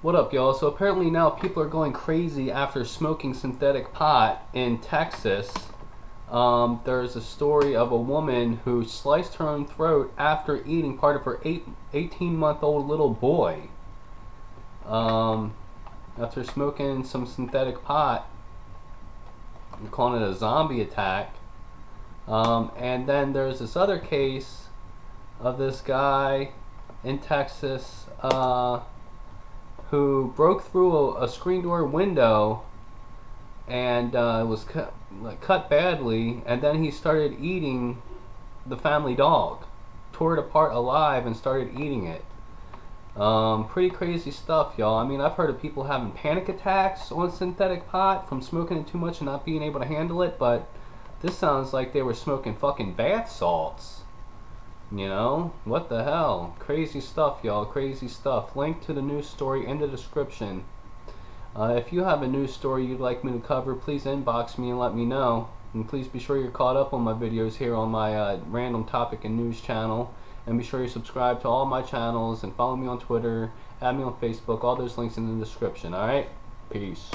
What up, y'all? So apparently now people are going crazy after smoking synthetic pot in Texas. Um, there's a story of a woman who sliced her own throat after eating part of her eight, 18 month old little boy. Um, after smoking some synthetic pot. They're calling it a zombie attack. Um, and then there's this other case of this guy in Texas. Uh, who broke through a, a screen door window and uh, was cut, like, cut badly, and then he started eating the family dog, tore it apart alive, and started eating it. Um, pretty crazy stuff, y'all. I mean, I've heard of people having panic attacks on synthetic pot from smoking it too much and not being able to handle it, but this sounds like they were smoking fucking bath salts. You know? What the hell? Crazy stuff, y'all. Crazy stuff. Link to the news story in the description. Uh, if you have a news story you'd like me to cover, please inbox me and let me know. And please be sure you're caught up on my videos here on my uh, random topic and news channel. And be sure you subscribe to all my channels and follow me on Twitter, add me on Facebook. All those links in the description. Alright? Peace.